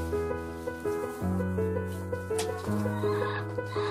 Oh, my God.